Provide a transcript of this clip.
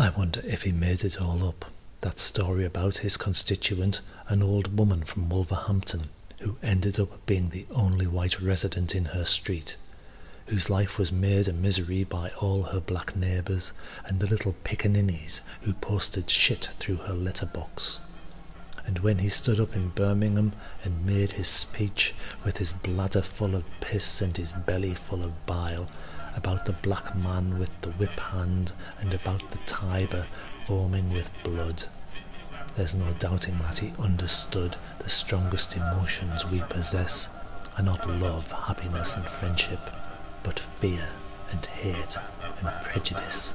I wonder if he made it all up. That story about his constituent, an old woman from Wolverhampton, who ended up being the only white resident in her street, whose life was made a misery by all her black neighbours and the little pickaninnies who posted shit through her letterbox. And when he stood up in Birmingham and made his speech with his bladder full of piss and his belly full of bile about the black man with the whip hand and about the Tiber foaming with blood, there's no doubting that he understood the strongest emotions we possess are not love, happiness, and friendship, but fear and hate and prejudice.